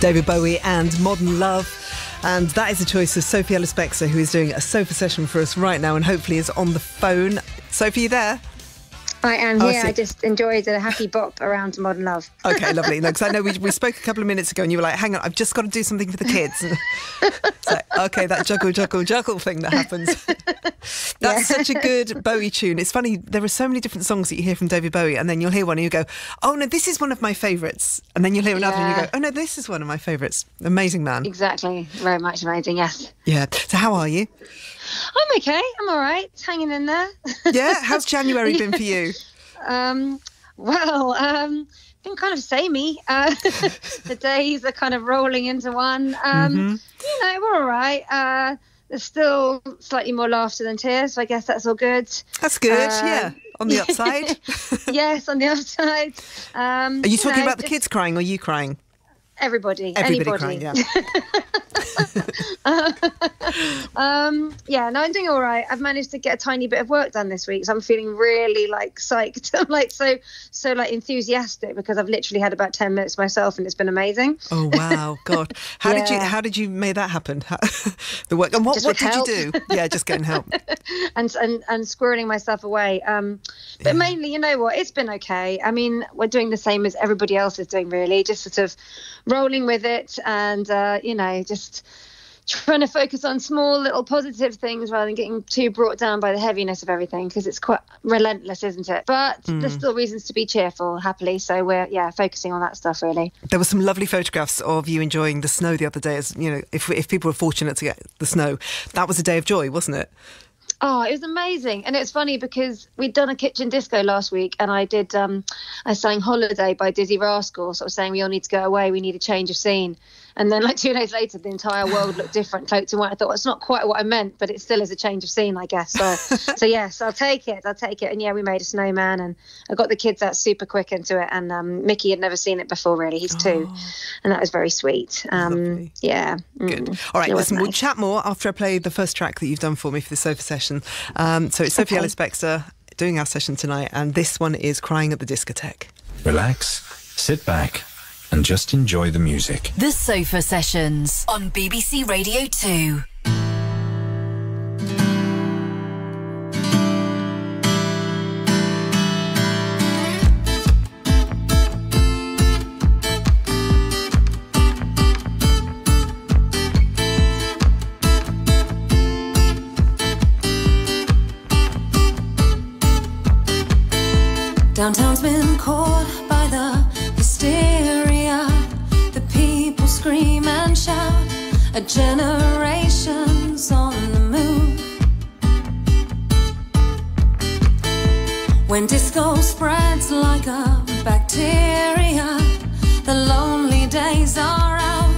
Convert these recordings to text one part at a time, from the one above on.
David Bowie and Modern Love. And that is a choice of Sophie Ellis Bextor, who is doing a sofa session for us right now and hopefully is on the phone. Sophie, you there? I am oh, here. I, I, just enjoyed a happy bop around Modern Love. Okay, lovely. No, because I know we, we spoke a couple of minutes ago and you were like, hang on, I've just got to do something for the kids. so, okay, that juggle, juggle, juggle thing that happens. That's yeah. such a good Bowie tune. It's funny, there are so many different songs that you hear from David Bowie and then you'll hear one and you go, oh no, this is one of my favourites. And then you'll hear another yeah. and you go, oh no, this is one of my favourites. Amazing man. Exactly. Very much amazing, yes. Yeah. So how are you? I'm okay. I'm all right. Hanging in there. yeah. How's January been for you? Um, well, um, been kind of samey. Uh, the days are kind of rolling into one. Um, mm-hmm. You know, we're all right. Uh, there's still slightly more laughter than tears, so I guess that's all good. That's good, uh, yeah. On the upside. yes, on the upside. Um, are you talking you know, about the just, kids crying or you crying? Everybody. Everybody anybody. crying, yeah. um, yeah, no, I'm doing all right. I've managed to get a tiny bit of work done this week, so I'm feeling really like psyched. I'm like so so like enthusiastic because I've literally had about ten minutes myself, and it's been amazing. Oh wow, God! How yeah. did you how did you make that happen? the work and what, what did help. you do? Yeah, just getting help and and and squirreling myself away. Um, but yeah. mainly, you know what? It's been okay. I mean, we're doing the same as everybody else is doing, really. Just sort of rolling with it, and uh, you know, just trying to focus on small little positive things rather than getting too brought down by the heaviness of everything because it's quite relentless isn't it? But mm. there's still reasons to be cheerful happily. So we're yeah focusing on that stuff really. There were some lovely photographs of you enjoying the snow the other day as you know if, if people were fortunate to get the snow that was a day of joy wasn't it Oh, it was amazing. And it's funny because we'd done a kitchen disco last week and I did, um, I sang Holiday by Dizzee Rascal, sort of saying we all need to go away, we need a change of scene. And then, like two days later, the entire world looked different, cloaked in white. I thought, well, it's not quite what I meant, but it still is a change of scene, I guess. So, so yes, I'll take it. I'll take it. And yeah, we made a snowman, and I got the kids out super quick into it. And um, Mickey had never seen it before, really. He's two, oh. and that was very sweet. Um, yeah. Good. Mm, All right, listen, nice. we'll chat more after I play the first track that you've done for me for the sofa session. Um, so it's Sophie okay. Ellis Bextor doing our session tonight, and this one is Crying at the Discotheque. Relax, sit back and just enjoy the music. The Sofa Sessions on BBC Radio 2. Generation's on the move. When disco spreads like a bacteria, the lonely days are out.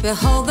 Behold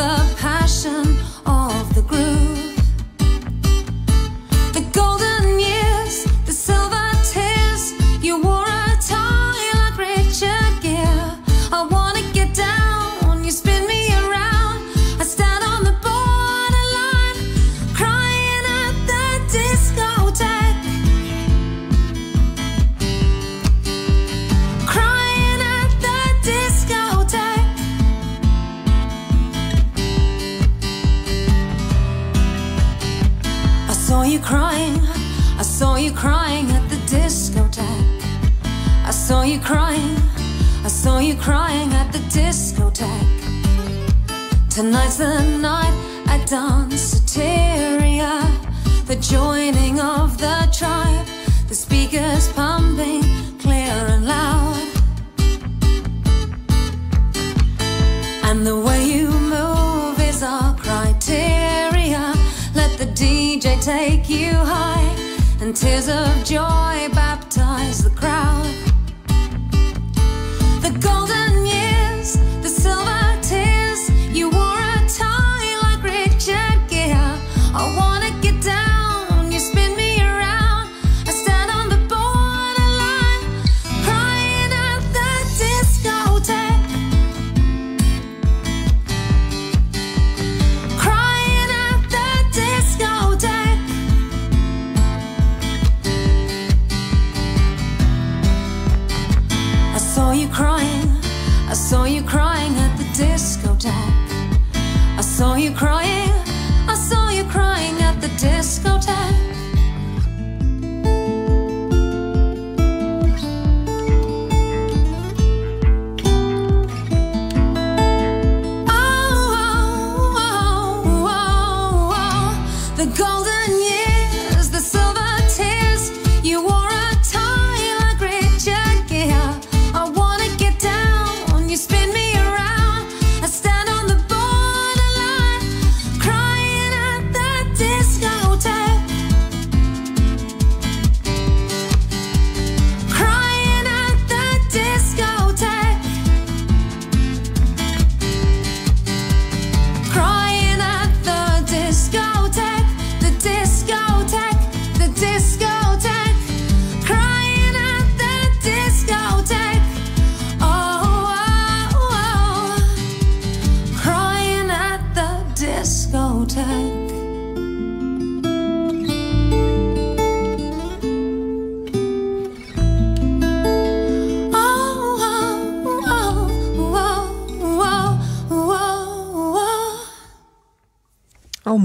saw you crying, I saw you crying at the discotheque. Tonight's the night I at Danceteria, the joining of the tribe, the speakers pumping clear and loud. And the way you move is our criteria. Let the DJ take you high, tears of joy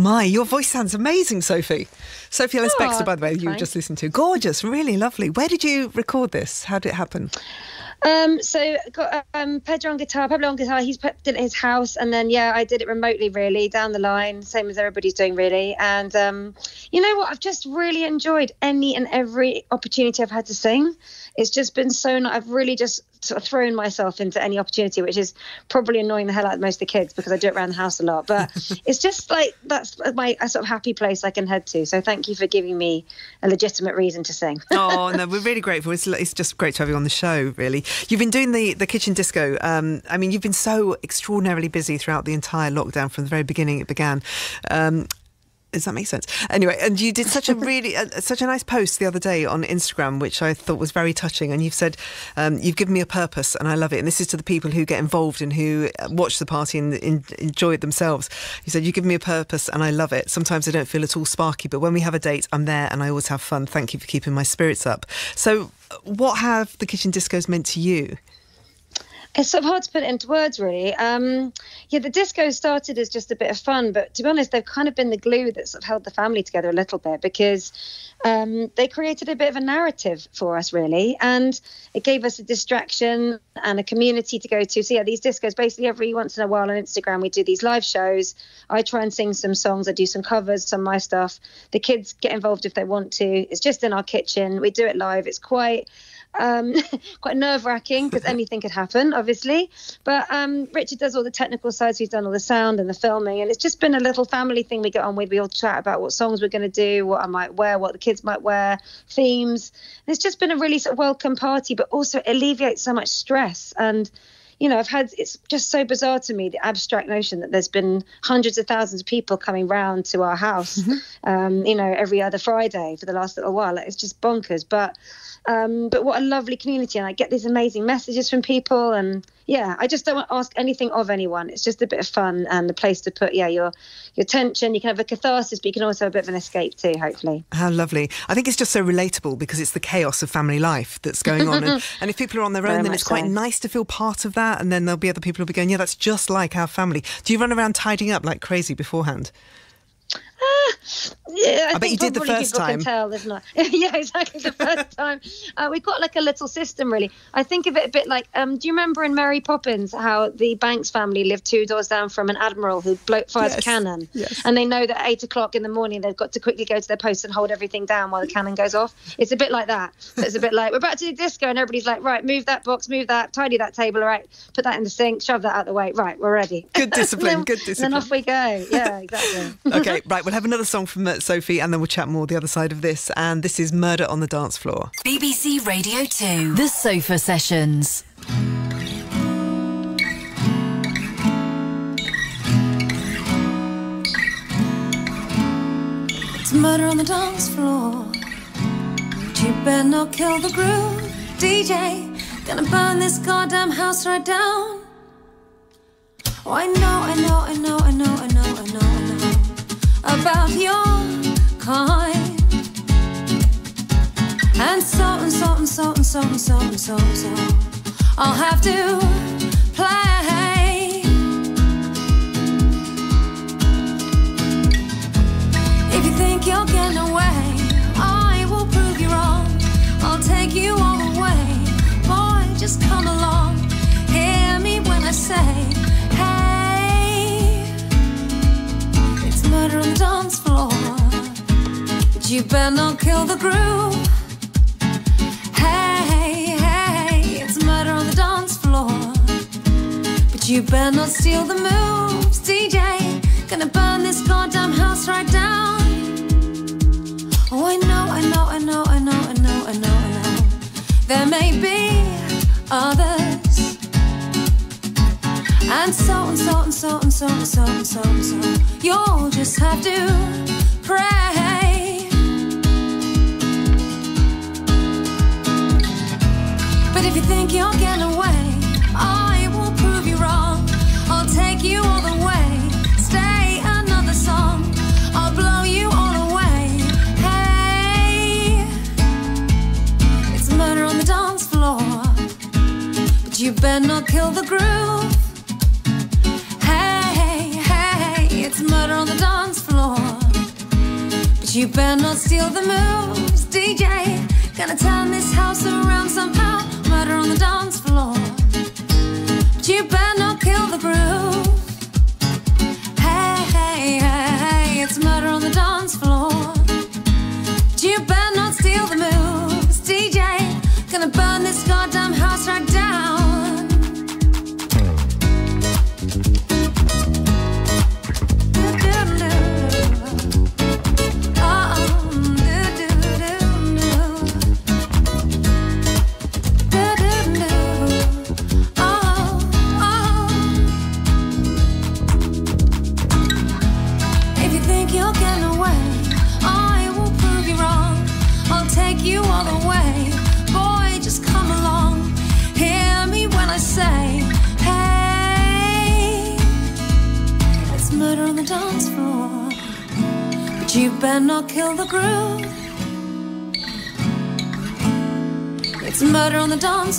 my, your voice sounds amazing, Sophie. Sophie Ellis Oh, by the way, you just listened to. Gorgeous, really lovely. Where did you record this? How did it happen? Um, so got um, Pedro on guitar, Pablo on guitar. He's put, did it at his house, and then yeah, I did it remotely, really down the line, same as everybody's doing, really. And um, you know what? I've just really enjoyed any and every opportunity I've had to sing. It's just been so. I've really just sort of thrown myself into any opportunity, which is probably annoying the hell out of most of the kids because I do it around the house a lot. But it's just like that's my a sort of happy place I can head to. So thank you for giving me a legitimate reason to sing. oh no, we're really grateful. It's, it's just great to have you on the show. Really, you've been doing the the kitchen disco. Um, I mean, you've been so extraordinarily busy throughout the entire lockdown from the very beginning it began. Um, does that make sense? Anyway, and you did such a really uh, such a nice post the other day on Instagram, which I thought was very touching. And you've said um, you've given me a purpose, and I love it. And this is to the people who get involved and who uh, watch the party and in, enjoy it themselves. You said you give me a purpose, and I love it. Sometimes I don't feel at all sparky, but when we have a date, I'm there, and I always have fun. Thank you for keeping my spirits up. So, uh, what have the kitchen discos meant to you? It's sort of hard to put it into words, really. Um, yeah, the disco started as just a bit of fun, but to be honest, they've kind of been the glue that sort of held the family together a little bit because um, they created a bit of a narrative for us, really, and it gave us a distraction and a community to go to. So yeah, these discos basically every once in a while on Instagram we do these live shows. I try and sing some songs, I do some covers, some of my stuff. The kids get involved if they want to. It's just in our kitchen. We do it live. It's quite um, quite nerve wracking because anything could happen, obviously. But um, Richard does all the technical sides. He's done all the sound and the filming, and it's just been a little family thing we get on with. We all chat about what songs we're going to do, what I might wear, what the kids might wear, themes. And it's just been a really sort of welcome party, but also alleviates so much stress and you know, I've had it's just so bizarre to me the abstract notion that there's been hundreds of thousands of people coming round to our house, um, you know, every other Friday for the last little while. Like, it's just bonkers. But um, but what a lovely community, and I get these amazing messages from people, and yeah, I just don't ask anything of anyone. It's just a bit of fun and a place to put yeah your your tension. You can have a catharsis, but you can also have a bit of an escape too. Hopefully. How lovely. I think it's just so relatable because it's the chaos of family life that's going on. and, and if people are on their Very own, then it's quite so. nice to feel part of that. And then there'll be other people who'll be going, yeah, that's just like our family. Do you run around tidying up like crazy beforehand? Yeah, I, I bet you did the first time. Tell, if not. yeah, exactly. The first time, uh, we've got like a little system, really. I think of it a bit like, um, do you remember in Mary Poppins how the Banks family lived two doors down from an admiral who blow, fires Yes, a cannon, yes. and they know that at eight o'clock in the morning they've got to quickly go to their post and hold everything down while the cannon goes off. It's a bit like that. So it's a bit like we're about to do disco, and everybody's like, right, move that box, move that, tidy that table, all right, put that in the sink, shove that out the way, right, we're ready. Good discipline, then- good And discipline. then off we go. Yeah, exactly. okay, right. We'll have another song from uh, Sophie and then we'll chat more the other side of this. And this is Murder on the Dance Floor. BBC Radio 2. The Sofa Sessions. It's murder on the dance floor. But you better not kill the groove. DJ, gonna burn this goddamn house right down. Oh, I know, I know, I know, I know, I know, about your kind. And so and so and so and so and so and so and so, I'll have to play. If you think you're getting away, I will prove you wrong. I'll take you all away, boy. Just come along. Hear me when I say. Dance floor. But you better not kill the groove. Hey, hey, it's murder on the dance floor. But you better not steal the moves, DJ. Gonna burn this goddamn house right down. Oh, I know, I know, I know, I know, I know, I know, I know. There may be others. And so and so and so and so and so and so and so. You'll just have to pray. But if you think you're getting away, I will prove you wrong. I'll take you all the way. Stay another song. I'll blow you all away. Hey, it's murder on the dance floor. But you better not kill the groove. You better not steal the moves, DJ. Gonna turn this house around somehow. Murder on the dance floor. But you better not kill the groove. Hey, hey, hey, it's murder on the dance floor. But you better not steal the moves, DJ. Gonna burn this goddamn house right down.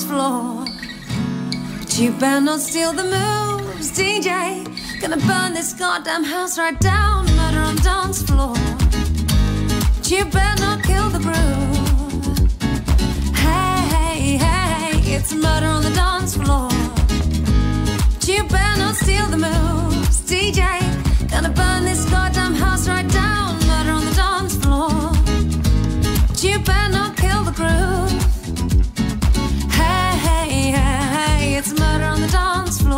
Floor. But you better not steal the moves, DJ. Gonna burn this goddamn house right down. Murder on the dance floor. But you better not kill the groove. Hey, hey, hey, it's murder on the dance floor. But you better not steal the moves, DJ. Gonna burn this goddamn house right down. Murder on the dance floor. But you better not kill the groove.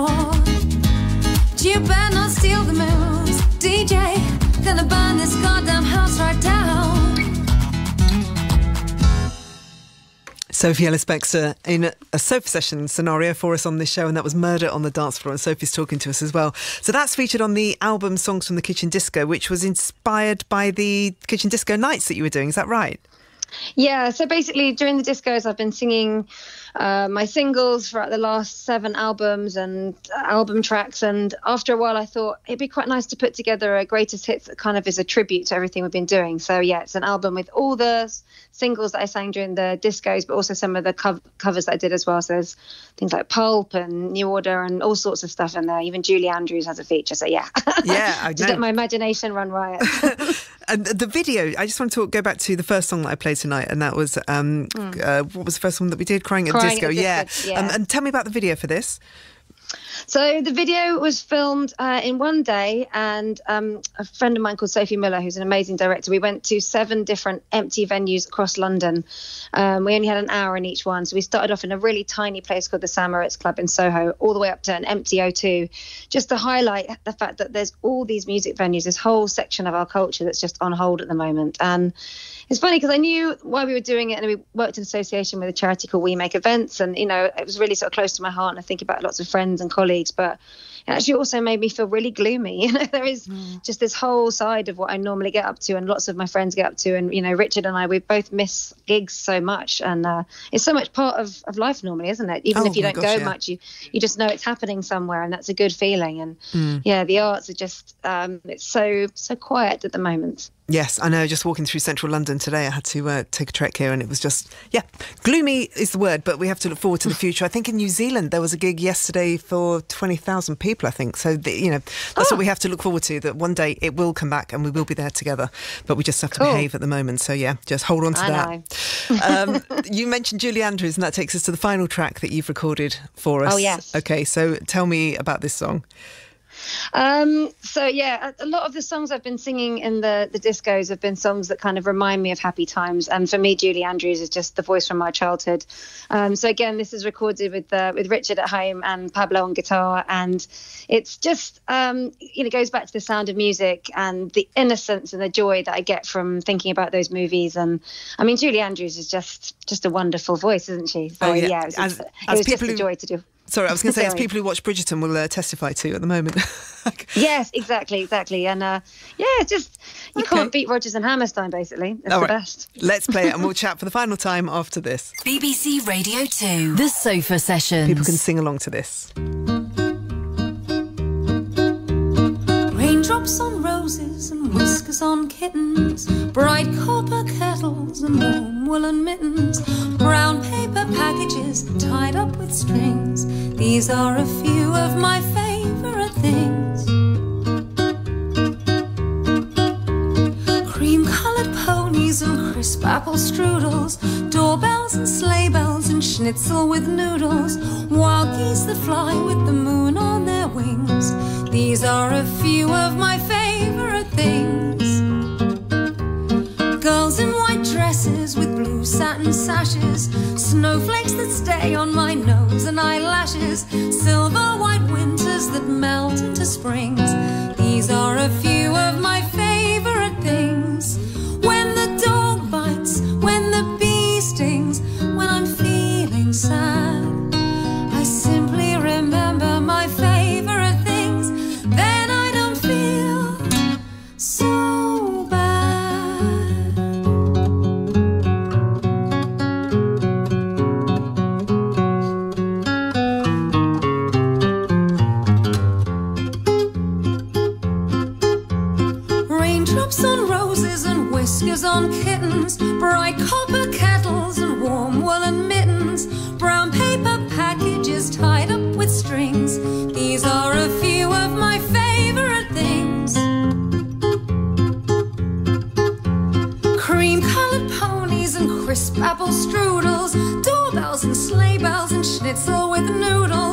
Dance floor. But you better not steal the moves, DJ. Gonna burn this goddamn house right down. Sophie Ellis Bextor in a sofa session scenario for us on this show, and that was Murder on the Dance Floor. And Sophie's talking to us as well. So that's featured on the album Songs from the Kitchen Disco, which was inspired by the Kitchen Disco nights that you were doing. Is that right? Yeah, so basically during the discos, I've been singing uh, my singles throughout the last seven albums and album tracks. And after a while, I thought it'd be quite nice to put together a greatest hits that kind of is a tribute to everything we've been doing. So yeah, it's an album with all the singles that I sang during the discos, but also some of the cov- covers that I did as well. So there's things like Pulp and New Order and all sorts of stuff in there. Even Julie Andrews has a feature. So yeah, Yeah, I just let my imagination run riot. And the video, I just want to talk, go back to the first song that I played tonight, and that was um, uh, what was the first one that we did? Crying at. Crying Disco. yeah. Yeah. Um, and tell me about the video for this. So the video was filmed uh, in one day, and um, a friend of mine called Sophie Miller, who's an amazing director, we went to seven different empty venues across London. Um, we only had an hour in each one, so we started off in a really tiny place called the San Moritz Club in Soho, all the way up to an empty O2, just to highlight the fact that there's all these music venues, this whole section of our culture that's just on hold at the moment, and it's funny because I knew why we were doing it, and we worked in association with a charity called We Make Events, and you know it was really sort of close to my heart, and I think about lots of friends and colleagues, but it actually also made me feel really gloomy. You know, there is just this whole side of what I normally get up to, and lots of my friends get up to, and you know, Richard and I, we both miss gigs so much, and uh, it's so much part of, of life normally, isn't it? Even Oh if you don't gosh, go yeah. much, you you just know it's happening somewhere, and that's a good feeling. And Mm. yeah, the arts are just um, it's so so quiet at the moment. Yes, I know. Just walking through central London today, I had to uh, take a trek here, and it was just, yeah, gloomy is the word, but we have to look forward to the future. I think in New Zealand there was a gig yesterday for 20,000 people, I think. So, the, you know, that's what we have to look forward to, that one day it will come back and we will be there together, but we just have to Cool. behave at the moment. So, yeah, just hold on to I that. um, you mentioned Julie Andrews, and that takes us to the final track that you've recorded for us. Oh, yes. Okay, so tell me about this song. Um, so yeah, a, lot of the songs I've been singing in the the discos have been songs that kind of remind me of happy times. And for me, Julie Andrews is just the voice from my childhood. Um, so again, this is recorded with uh, with Richard at home and Pablo on guitar, and it's just um, you know goes back to the sound of music and the innocence and the joy that I get from thinking about those movies. And I mean, Julie Andrews is just just a wonderful voice, isn't she? So Oh, yeah. yeah, it was, As- it as was just people a joy to do. Sorry, I was going to say, as people who watch Bridgerton will uh, testify to at the moment. Yes, exactly, exactly. And uh, yeah, it's just you Okay. can't beat Rodgers and Hammerstein. Basically, it's All the right. best. Let's play it and we'll chat for the final time after this. BBC Radio 2. The Sofa Sessions. People can sing along to this. Raindrops on roses and whiskers on kittens, bright copper kettles and warm woolen mittens, brown paper packages tied up with strings. These are a few of my favorite things. Cream colored ponies and crisp apple strudels, doorbells and sleigh bells and schnitzel with noodles, wild geese that fly with the moon on their wings. These are a few of my Girls in white dresses with blue satin sashes, snowflakes that stay on my nose and eyelashes, silver white winters that melt into springs. These are a few of my Raindrops on roses and whiskers on kittens, bright copper kettles and warm woolen mittens, brown paper packages tied up with strings. These are a few of my favorite things. Cream colored ponies and crisp apple strudels, doorbells and sleigh bells and schnitzel with noodles,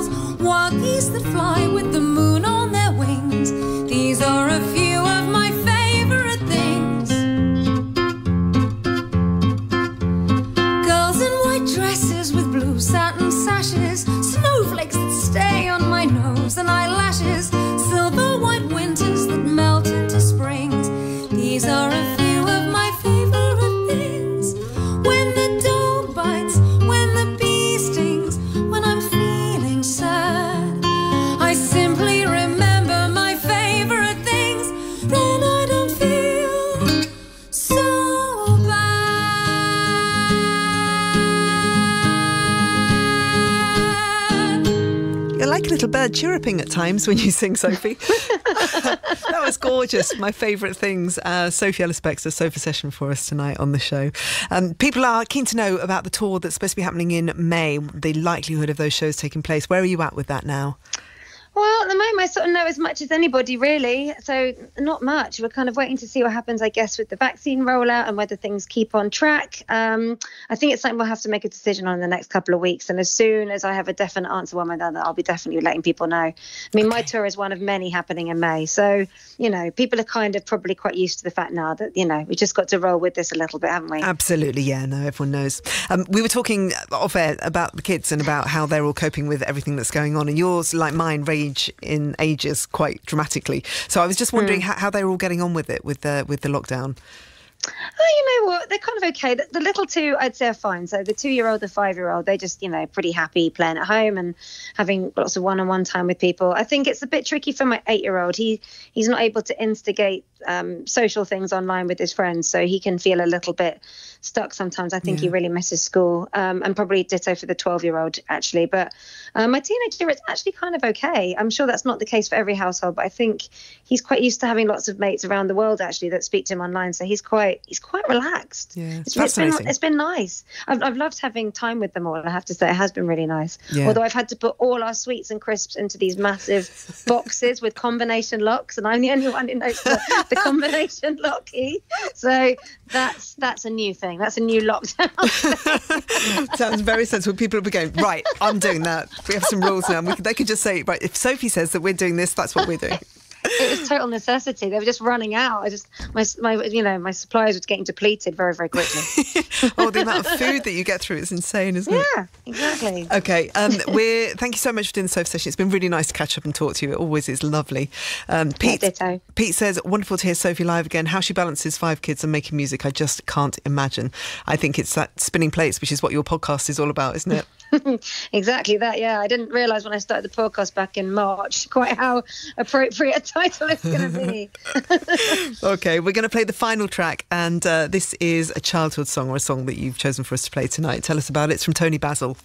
chirruping at times when you sing, Sophie. that was gorgeous. My favourite things. Uh, Sophie Ellis Bextor, sofa session for us tonight on the show. Um, people are keen to know about the tour that's supposed to be happening in May, the likelihood of those shows taking place. Where are you at with that now? Well, at the moment, I sort of know as much as anybody, really. So, not much. We're kind of waiting to see what happens, I guess, with the vaccine rollout and whether things keep on track. Um, I think it's something we'll have to make a decision on in the next couple of weeks. And as soon as I have a definite answer one way or the other, I'll be definitely letting people know. I mean, my tour is one of many happening in May. So, you know, people are kind of probably quite used to the fact now that, you know, we just got to roll with this a little bit, haven't we? Absolutely, yeah, no, everyone knows. Um, we were talking off air about the kids and about how they're all coping with everything that's going on, and yours, like mine, range in ages quite dramatically. So I was just wondering hmm. how, how they were all getting on with it with the with the lockdown. Oh, you know what? They're kind of okay. The, the little two, I'd say, are fine. So the two-year-old, the five-year-old, they're just, you know, pretty happy playing at home and having lots of one-on-one time with people. I think it's a bit tricky for my eight-year-old. He he's not able to instigate um, social things online with his friends, so he can feel a little bit stuck sometimes. I think he really misses school, um, and probably ditto for the twelve-year-old actually. But uh, my teenager is actually kind of okay. I'm sure that's not the case for every household, but I think he's quite used to having lots of mates around the world actually that speak to him online. So he's quite quite he's quite relaxed. Yeah, it's it's, it's been it's been nice. I've, I've loved having time with them all. I have to say, it has been really nice. Yeah. Although I've had to put all our sweets and crisps into these massive boxes with combination locks, and I'm the only one who knows the, the combination lock key. So that's that's a new thing. That's a new lockdown. Sounds very sensible. People will be going, right, I'm doing that. We have some rules now. And we could, they could just say, right, if Sophie says that we're doing this, that's what we're doing. It was total necessity. They were just running out. I just my my you know my supplies were getting depleted very very quickly. oh, the amount of food that you get through is insane, isn't it? yeah, exactly. Okay, um, we're thank you so much for doing the sofa session. It's been really nice to catch up and talk to you. It always is lovely. Um, Pete, ditto. Pete says wonderful to hear Sophie live again. How she balances five kids and making music, I just can't imagine. I think it's that spinning plates, which is what your podcast is all about, isn't it? Exactly that. Yeah, I didn't realise when I started the podcast back in March quite how appropriate a title it's going to be. Okay, we're going to play the final track, and uh, this is a childhood song or a song that you've chosen for us to play tonight. Tell us about it. It's from Toni Basil.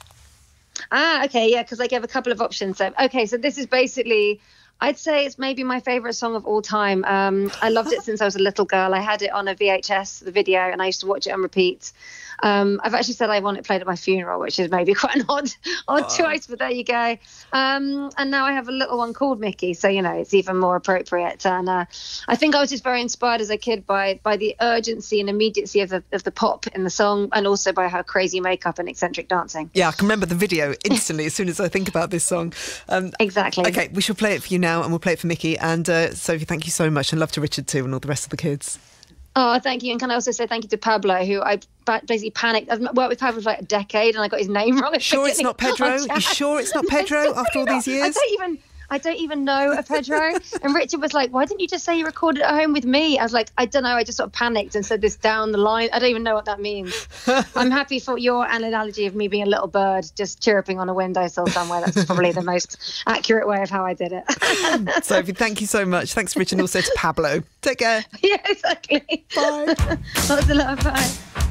Ah, okay, yeah, because I gave a couple of options. So, okay, so this is basically, I'd say it's maybe my favorite song of all time. Um, I loved it since I was a little girl. I had it on a VHS, the video, and I used to watch it on repeat. Um, I've actually said I want it played at my funeral, which is maybe quite an odd, odd choice, but there you go. Um, and now I have a little one called Mickey, so you know it's even more appropriate. And uh, I think I was just very inspired as a kid by by the urgency and immediacy of the of the pop in the song, and also by her crazy makeup and eccentric dancing. Yeah, I can remember the video instantly as soon as I think about this song. Um, Exactly. Okay, we shall play it for you now, and we'll play it for Mickey and uh, Sophie. Thank you so much, and love to Richard too, and all the rest of the kids. Oh, thank you. And can I also say thank you to Pablo, who I basically panicked. I've worked with Pablo for like a decade and I got his name wrong. Sure, it's not Pedro. You sure it's not Pedro after all these years? I don't even. I don't even know a Pedro. and Richard was like, "Why didn't you just say you recorded at home with me?" I was like, "I don't know. I just sort of panicked and said this down the line. I don't even know what that means." I'm happy for your analogy of me being a little bird just chirping on a windowsill somewhere. That's probably the most accurate way of how I did it. Sophie, thank you so much. Thanks, Richard, and also to Pablo. Take care. yeah, exactly. Bye. Lots of love. Bye.